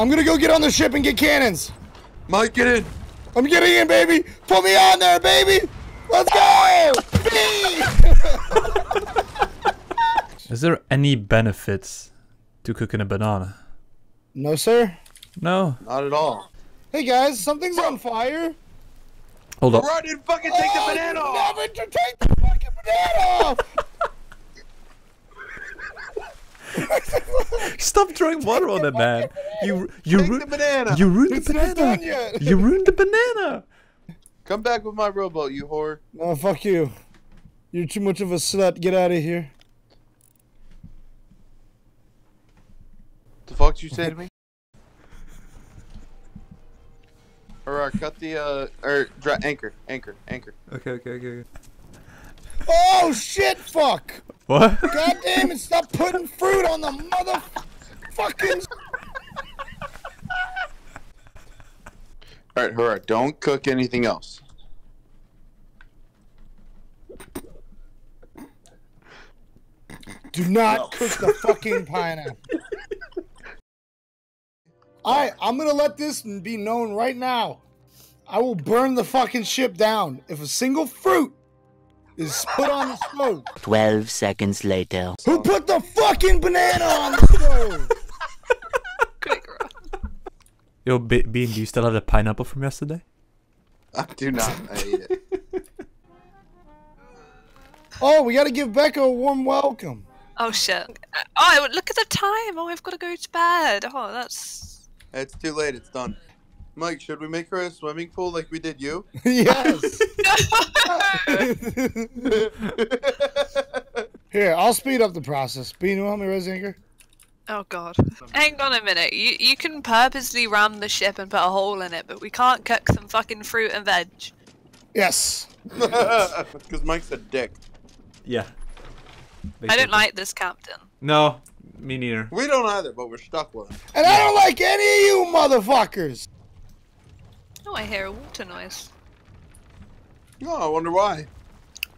I'm gonna go get on the ship and get cannons. Mike, get in. I'm getting in, baby. Put me on there, baby. Let's go. Is there any benefits to cooking a banana? no, sir. No. Not at all. Hey guys, something's on fire. Hold on. Run and fucking take the Oh, banana off. Never to take the fucking banana off. Stop throwing water on it, man. You you Take ru- the banana. you ruined the It's not done banana. yet. You ruined the banana. Come back with my rowboat, you whore. No, fuck you. You're too much of a slut. Get out of here. The fuck did you say to me? Alright, cut the uh or dra- anchor, anchor, anchor. Okay, okay, okay. Oh shit! Fuck! What? God damn it! Stop putting fruit on the motherfucking. Alright, alright, don't cook anything else. Do not oh. cook the fucking pineapple. Alright, I'm gonna let this be known right now. I will burn the fucking ship down if a single fruit is put on the stove. 12 seconds later. Who put the fucking banana on the stove? Quick, Yo, Be- Bean, do you still have the pineapple from yesterday? I do not. I ate it. Oh, we gotta give Becca a warm welcome. Oh shit. Oh, look at the time. Oh, I've got to go to bed. Oh, that's. It's too late, it's done. Mike, should we make her a swimming pool like we did you? yes. Here, I'll speed up the process. Bean, you want me res anchor? Oh god. Hang on a minute. You you can purposely ram the ship and put a hole in it, but we can't cook some fucking fruit and veg. Yes. Because Mike's a dick. Yeah. I don't like this captain. No, me neither. We don't either, but we're stuck with him. And I don't like any of you motherfuckers. Oh, I hear a water noise. Oh, I wonder why.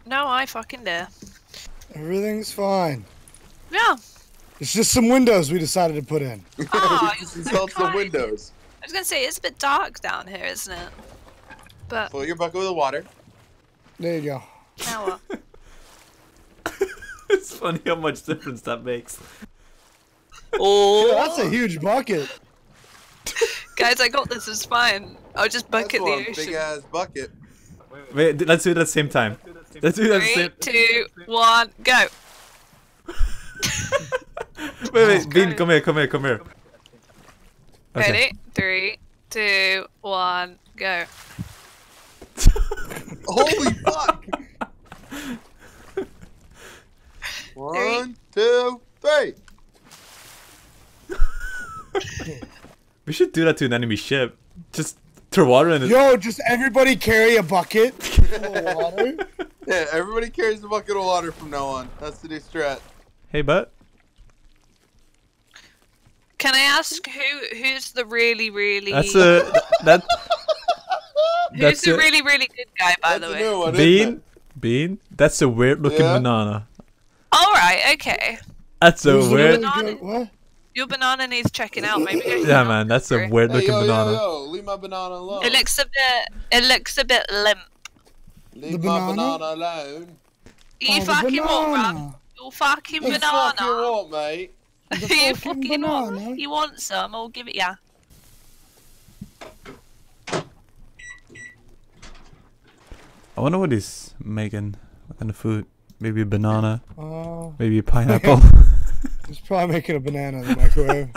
No, I fucking dare. Everything's fine. Yeah. It's just some windows we decided to put in. Oh, we just installed some windows. I was gonna say it's a bit dark down here, isn't it? But Fill your bucket with water. There you go. now what? it's funny how much difference that makes. Oh, That's a huge bucket. guys, I got this. It's fine. I'll just That's bucket the one ocean. big ass bucket. Wait, d- let's do it at the same time. Let's do it at the Three, same. two, one, go. Wait, wait, Bean, come here, come here, come here. Okay. Ready? Three, two, one, go. Holy fuck! One, two, three. We should do that to an enemy ship. Just throw water in it. Yo, just everybody carry a bucket full of water. Yeah, everybody carries a bucket of water from now on. That's the new strat. Hey, butt. Can I ask who who's the really really That's a that. who's That's the a, really really good guy by the way? new one, Bean. Bean. That's a weird looking Yeah? banana. All right, okay. That's a Who's weird. really Banana. What? Your banana needs checking out. Maybe. Yeah, man. That's a Sorry. weird Hey, looking yo, banana. yo, yo, leave my banana alone. It looks a bit. It looks a bit limp. leave The my banana? banana alone. You Oh, the fucking what, banana. Rob? You fucking The banana. fuck you want, mate? The you fucking fucking want? You want some? I'll give it ya. I wonder what he's making. What kind of food? Maybe a banana. Oh, Maybe a pineapple. he's probably making a banana in the microwave.